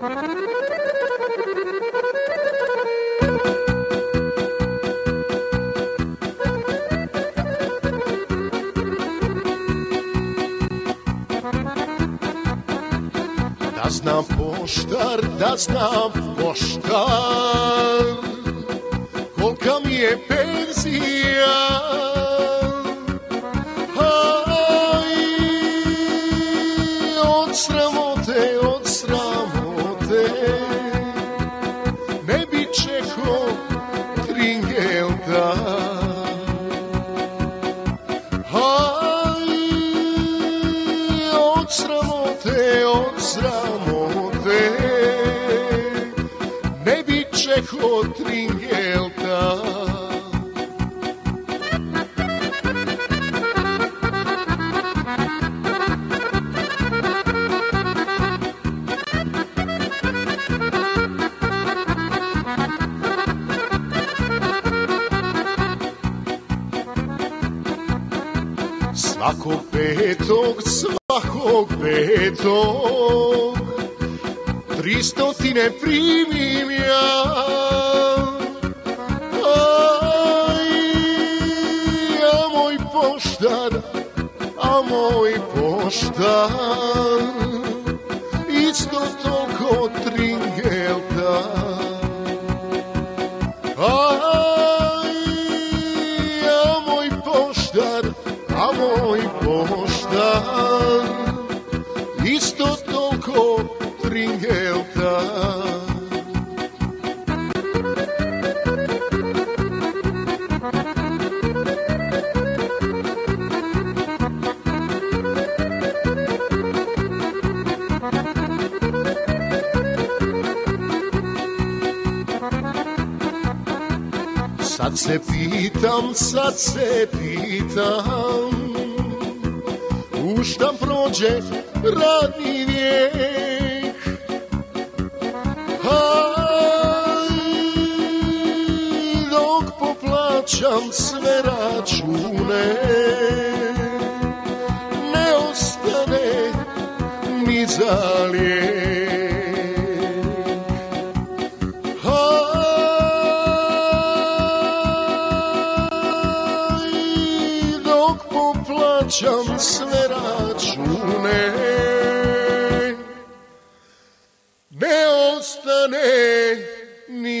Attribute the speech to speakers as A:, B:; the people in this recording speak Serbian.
A: Da znam poštar, da znam poštar Kolika mi je penzija Aj, od sramote, Čekao tringelda Svakog petog, svakog petog Tristotine primim ja. Aj, a moj poštar, a moj poštar Isto toliko tringelta. Aj, a moj poštar, a moj poštar Isto toliko tringelta Sad se pitam, sad se pitam U šta prođe radni vijek Aj, dok poplaćam sve račune Ne ostane ni za čom sve račune ne ostane ni.